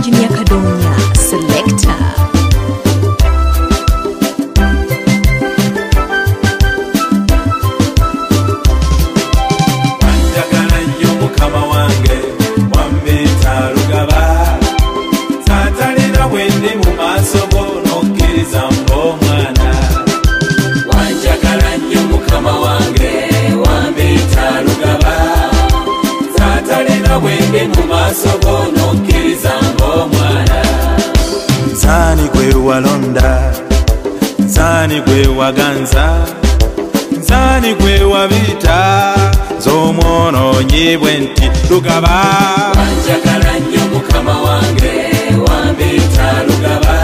Engineer Kadonya, Selector. wanjagala gwewaganza nzani gwewabita z'omwononyi bwe nti lugaba. Wanjagala nnyo mukama wange wambita lugaba.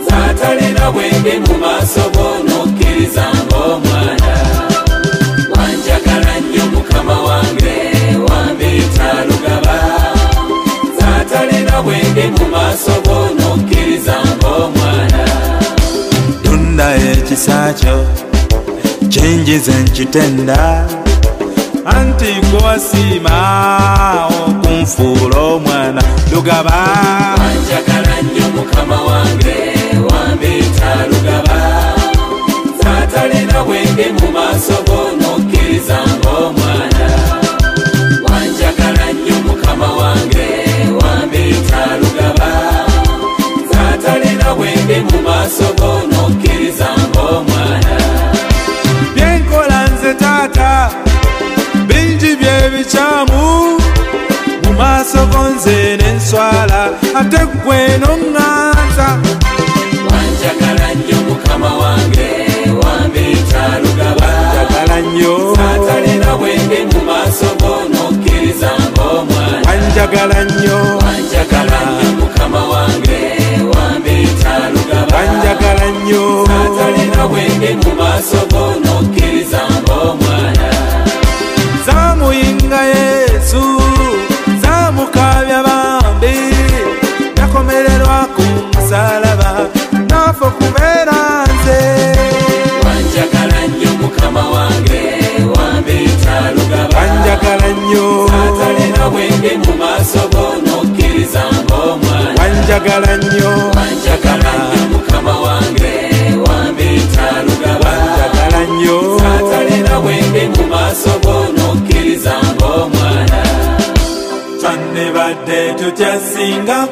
Nzaatalina bwembi mu maaso go n'okkiriza ng'omwana. Wanjagala nnyo mukama wange wambita lugaba. Nzaatalina bwembi mu maaso go kinjize nkitenda. Anti gwe wasiima okunfuula omwana lugaba. Wanjagala nnyo mukama wange wambiyita lugaba. Saatalina bwe ndi mu maaso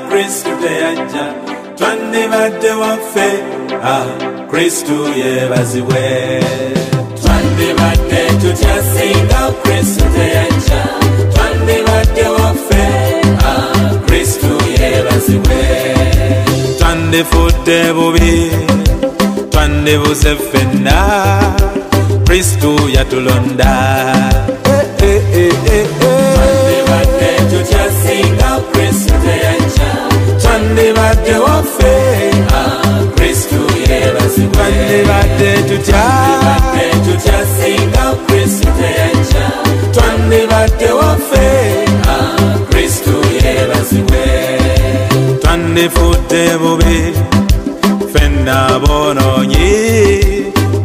kristu teyajja twandibadde waffe. Ah, kristu yebazibwe twandibadde tutyasinga kristu teyajja twandibadde waffe. Ah, kristu yebazibwe twandifudde bubi twandibuze ffenna kristu yatulonda twandibadde tutya tutyasinga kristu teyajja twandibadde waffe kristu yebazibwe twandifudde bubi ffenna bonoonyi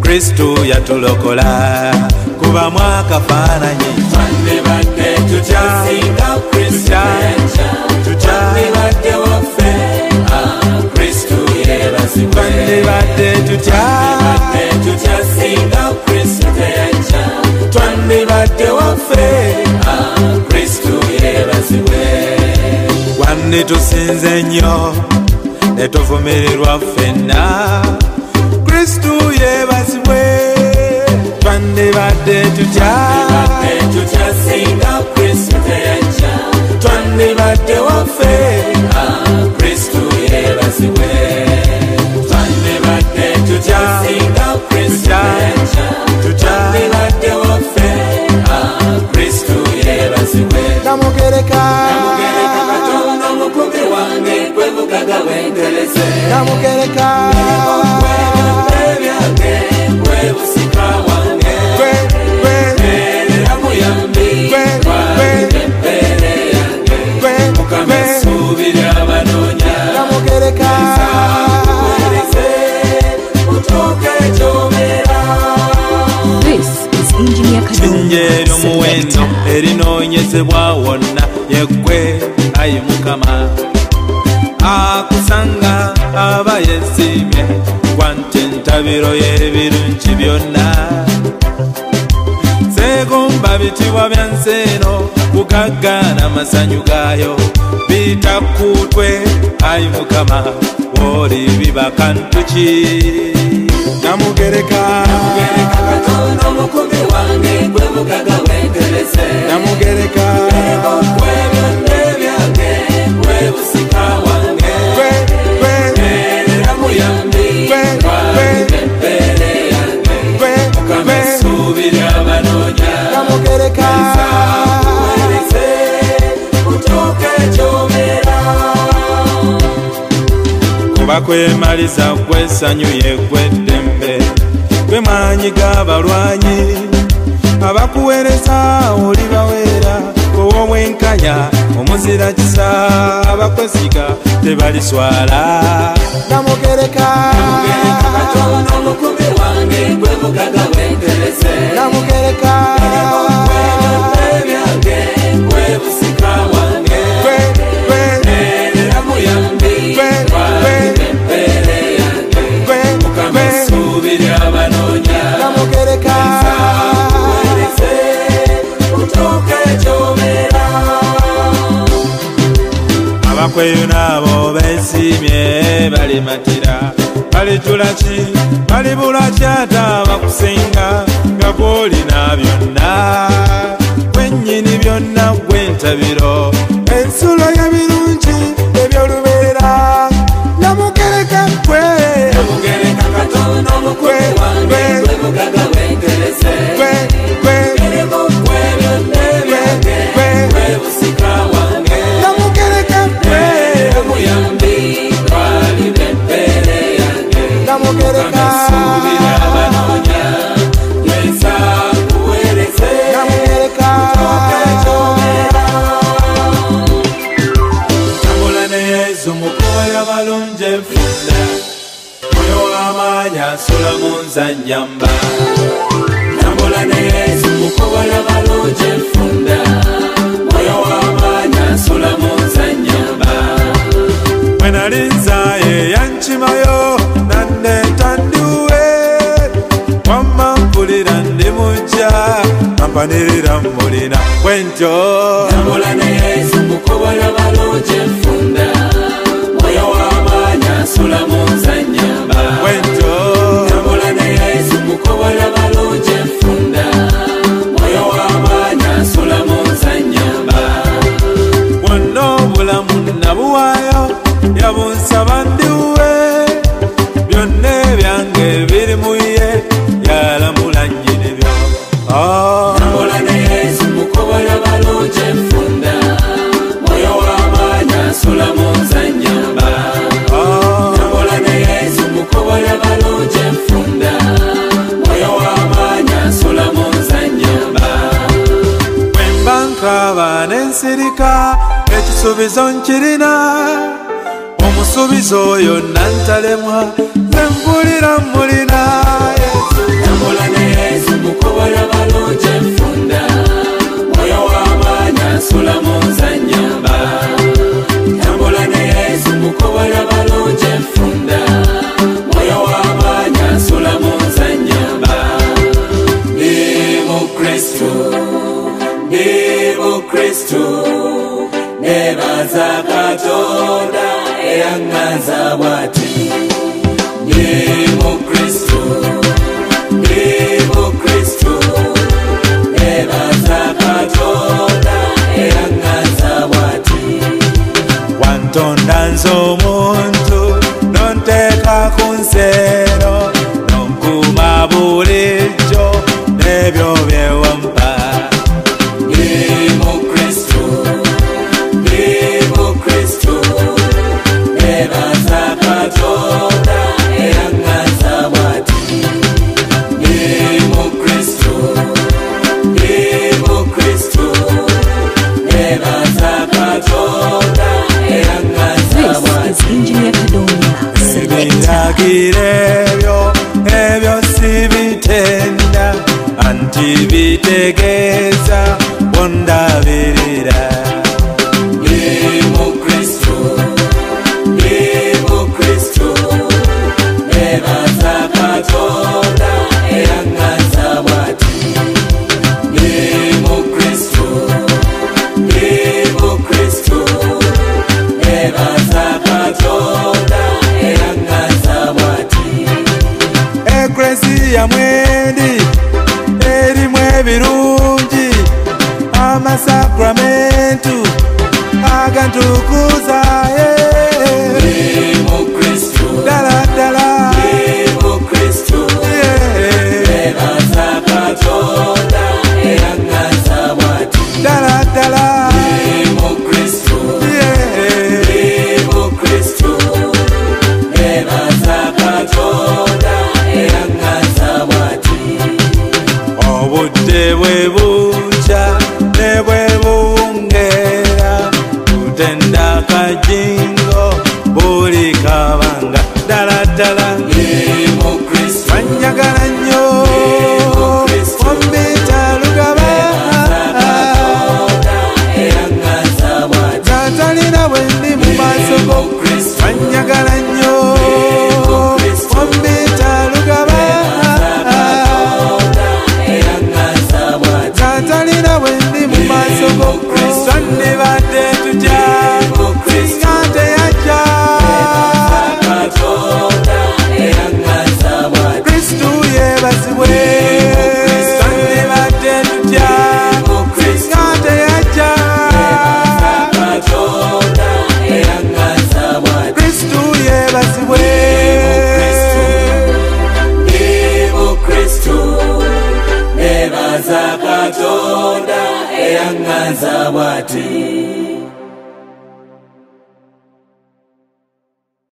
kristu yatulokola wanditusinze nnyo netuvumirirwa ffenna. Kristu yebazibwe twandibadde tutya? Tutyasinga kristu teyajja twandibadde waffe. Kristu yebazibwe twandibadde tutyasinga kristu teyajja twandibadde waffe. Kristu yebazibwe namugereka Kadonya, ery'omuwendo Selector. erinoonyezebwa wonna yeggwe ayi mukama baba yeesiimye wanti entabiro y'ebirungi byonna. Seegomba bitibwa bya nsi eno kugaggaana amasanyu gaayo biyita kuutwe ayi mukama oli bibaka ntuki namugereka. Namugereka. Kwemaliza kwessanyu yeggweddembe gwe maanyi g'abalwanyi abakuweereza oli baweera ow'omwenkanya omuzira kisa abakwesiga tebaliswala namugereka. Gereka katono mukumi wange gwe mugaga wenterese. Namugereka abakweyuna abo besiimye balimatira balitula ki balibula kyata bakusinga nga gwolina byonna. Gwennyini byonna gwentabiro ensulo y'ebirungi ebyolubeera. Namugereka gwe Namugereka katono mukumi wange gwe mugaga asula mu nzannyamba tambula ne yesu mukobola balungi enfunda mwoyo w'amaanyi asula mu nzannyamba bwe nali nzaaye yankimayo ekisuubizo nkirina omusuubizo oyo nantalemwa nempulira mulina kwanza watu Nimo Kristo, Nimo Kristo Eba zapatona, eangaza watu Wantondanzo muntu, nonteka kunsero Engineer Kadonia Selector. ebyo ebyo sibitenda anti bitegeeza tebwebuca nebwebungera kutenda kajingo buli kabanga. Ddala ddala